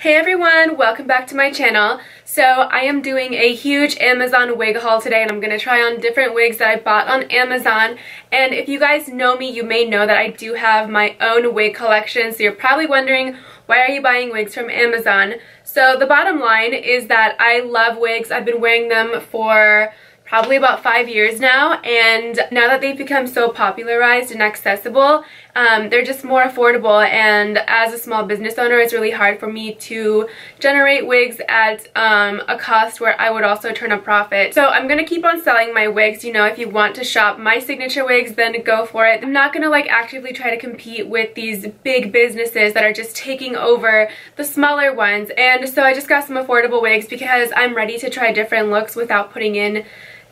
Hey everyone, welcome back to my channel. So I am doing a huge Amazon wig haul today and I'm going to try on different wigs that I bought on Amazon. And if you guys know me, you may know that I do have my own wig collection. So you're probably wondering, why are you buying wigs from Amazon? So the bottom line is that I love wigs. I've been wearing them for probably about five years now and now that they've become so popularized and accessible um, they're just more affordable and as a small business owner it's really hard for me to generate wigs at um, a cost where I would also turn a profit. So I'm gonna keep on selling my wigs you know if you want to shop my signature wigs then go for it. I'm not gonna like actively try to compete with these big businesses that are just taking over the smaller ones. And so I just got some affordable wigs because I'm ready to try different looks without putting in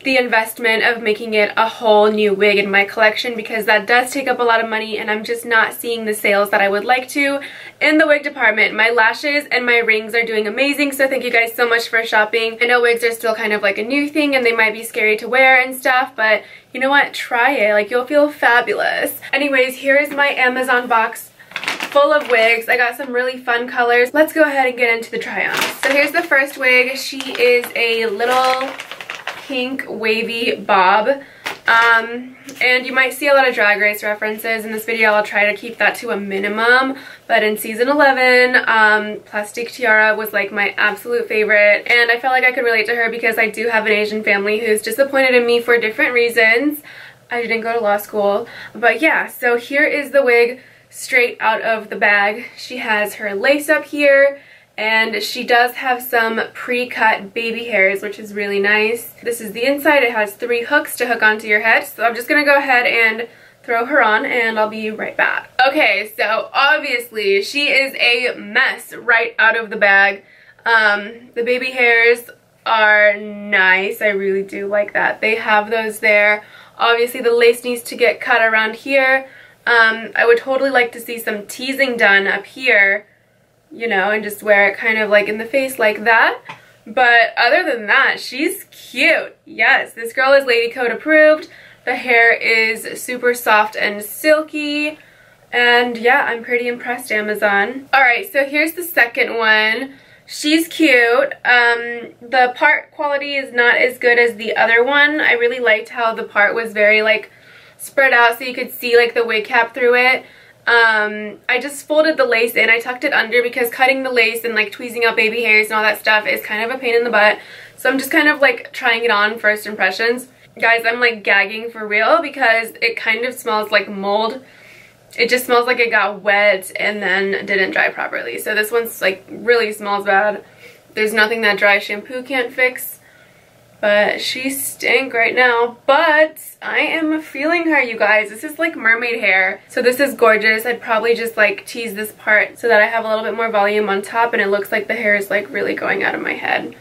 the investment of making it a whole new wig in my collection because that does take up a lot of money and I'm just not seeing the sales that I would like to in the wig department. My lashes and my rings are doing amazing so thank you guys so much for shopping. I know wigs are still kind of like a new thing and they might be scary to wear and stuff but you know what? Try it. Like you'll feel fabulous. Anyways, here is my Amazon box full of wigs. I got some really fun colors. Let's go ahead and get into the try-ons. So here's the first wig. She is a little pink wavy bob. Um, and you might see a lot of Drag Race references in this video. I'll try to keep that to a minimum. But in season 11, um, Plastique Tiara was like my absolute favorite. And I felt like I could relate to her because I do have an Asian family who's disappointed in me for different reasons. I didn't go to law school. But yeah, so here is the wig straight out of the bag. She has her lace up here and she does have some pre-cut baby hairs which is really nice. This is the inside. It has three hooks to hook onto your head so I'm just to go ahead and throw her on and I'll be right back. Okay so obviously she is a mess right out of the bag. Um, the baby hairs are nice. I really do like that. They have those there. Obviously the lace needs to get cut around here. Um, I would totally like to see some teasing done up here you know, and just wear it kind of like in the face like that. But other than that, she's cute. Yes, this girl is LadyCode approved. The hair is super soft and silky. And yeah, I'm pretty impressed, Amazon. Alright, so here's the second one. She's cute. Um, the part quality is not as good as the other one. I really liked how the part was very like spread out so you could see like the wig cap through it. Um, I just folded the lace in. I tucked it under because cutting the lace and like tweezing out baby hairs and all that stuff is kind of a pain in the butt. So I'm just kind of like trying it on first impressions. Guys, I'm like gagging for real because it kind of smells like mold. It just smells like it got wet and then didn't dry properly. So this one's like really smells bad. There's nothing that dry shampoo can't fix. But she stink right now. But I am feeling her, you guys. This is like mermaid hair. So this is gorgeous. I'd probably just like tease this part so that I have a little bit more volume on top and it looks like the hair is like really going out of my head.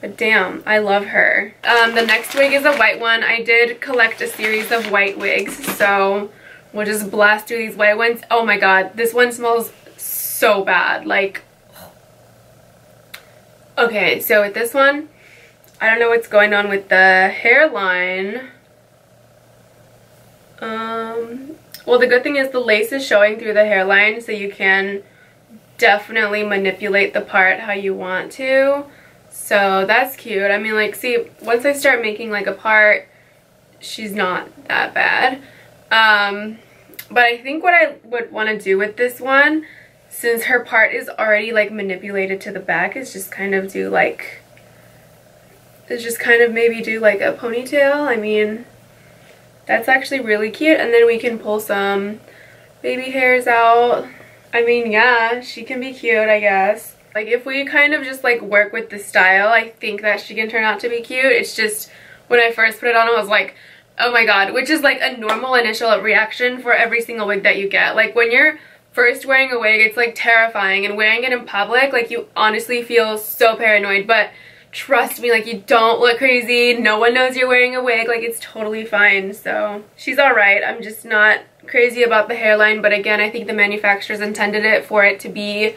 But damn, I love her. Um, the next wig is a white one. I did collect a series of white wigs. So we'll just blast through these white ones. Oh my god, this one smells so bad. Like, okay, so with this one, I don't know what's going on with the hairline. Um, well, the good thing is the lace is showing through the hairline, so you can definitely manipulate the part how you want to. So that's cute. I mean, like, see, once I start making, like, a part, she's not that bad. Um, but I think what I would want to do with this one, since her part is already, like, manipulated to the back, is just kind of do, like, is just kind of maybe do like a ponytail. I mean, that's actually really cute. And then we can pull some baby hairs out. I mean, yeah, she can be cute, I guess. Like, if we kind of just, like, work with the style, I think that she can turn out to be cute. It's just, when I first put it on, I was like, oh my god. Which is, like, a normal initial reaction for every single wig that you get. Like, when you're first wearing a wig, it's, like, terrifying. And wearing it in public, like, you honestly feel so paranoid. But trust me, like you don't look crazy. No one knows you're wearing a wig. Like it's totally fine. So she's all right. I'm just not crazy about the hairline. But again, I think the manufacturers intended it for it to be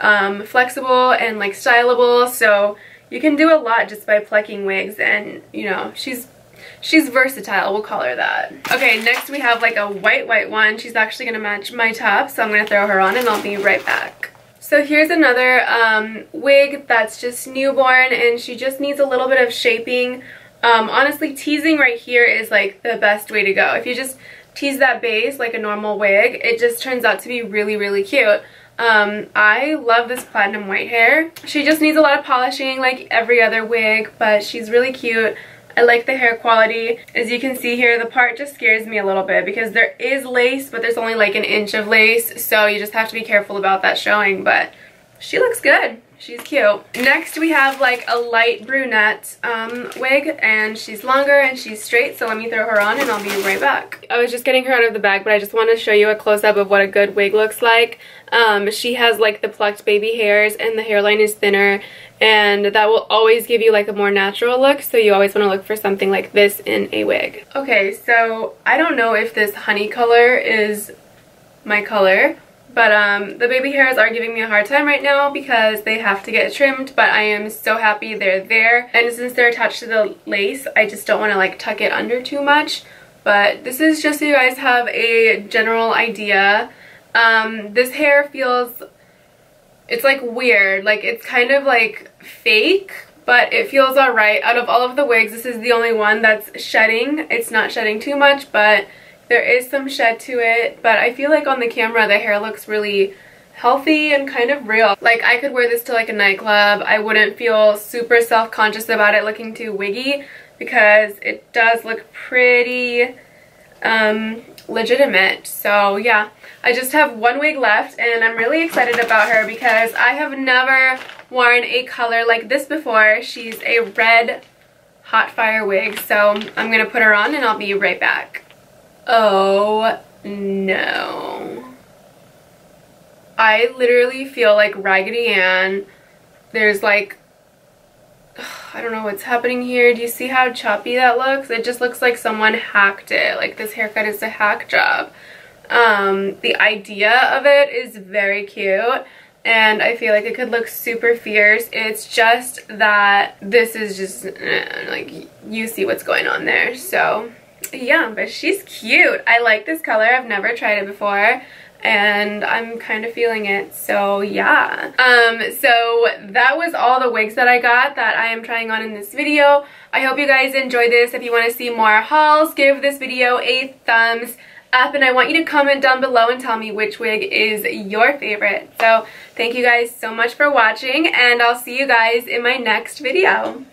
um, flexible and like stylable. So you can do a lot just by plucking wigs and you know, she's she's versatile we'll call her that okay next we have like a white white one she's actually gonna match my top so i'm gonna throw her on and i'll be right back So here's another um, wig that's just newborn and she just needs a little bit of shaping. Um, honestly, teasing right here is like the best way to go. If you just tease that base like a normal wig, it just turns out to be really, really cute. Um, I love this platinum white hair. She just needs a lot of polishing like every other wig, but she's really cute. I like the hair quality. As you can see here, the part just scares me a little bit because there is lace, but there's only like an inch of lace, so you just have to be careful about that showing, but she looks good. She's cute. Next we have like a light brunette um, wig and she's longer and she's straight so let me throw her on and I'll be right back. I was just getting her out of the bag but I just want to show you a close-up of what a good wig looks like. Um, she has like the plucked baby hairs and the hairline is thinner and that will always give you like a more natural look so you always want to look for something like this in a wig. Okay so I don't know if this honey color is my color but um, the baby hairs are giving me a hard time right now because they have to get trimmed, but I am so happy they're there. And since they're attached to the lace, I just don't want to like tuck it under too much. But this is just so you guys have a general idea. Um, this hair feels, it's like weird. Like it's kind of like fake, but it feels alright. Out of all of the wigs, this is the only one that's shedding. It's not shedding too much, but there is some shed to it, but I feel like on the camera the hair looks really healthy and kind of real. Like I could wear this to like a nightclub. I wouldn't feel super self-conscious about it looking too wiggy because it does look pretty um, legitimate. So yeah, I just have one wig left and I'm really excited about her because I have never worn a color like this before. She's a red hot fire wig. So I'm going to put her on and I'll be right back. Oh no. I literally feel like Raggedy Ann. There's like, I don't know what's happening here. Do you see how choppy that looks? It just looks like someone hacked it. Like this haircut is a hack job. Um, the idea of it is very cute and I feel like it could look super fierce. It's just that this is just, eh, like, you see what's going on there. So, yeah, but she's cute. I like this color. I've never tried it before and I'm kind of feeling it so yeah. Um so that was all the wigs that I got that I am trying on in this video. I hope you guys enjoyed this. If you want to see more hauls give this video a thumbs up and I want you to comment down below and tell me which wig is your favorite. So thank you guys so much for watching and I'll see you guys in my next video